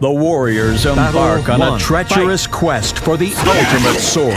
The warriors embark Battle on one. a treacherous quest for the ultimate sword.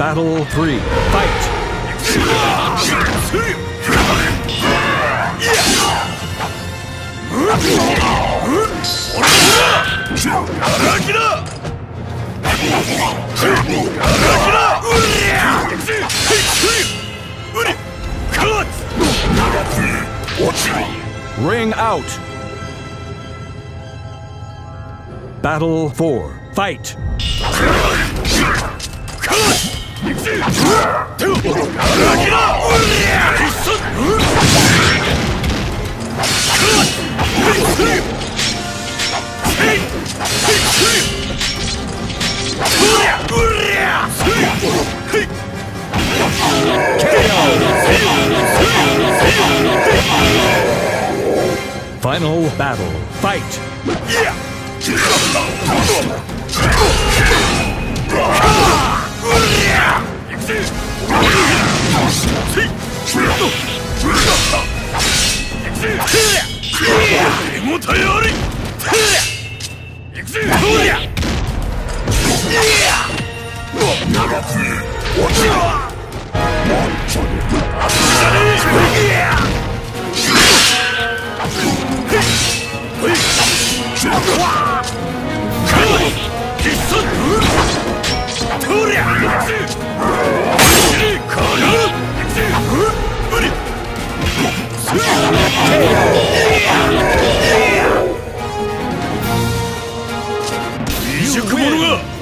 Battle 3. Fight! Ring out! Battle 4. Fight! Final battle. Fight! Wow! が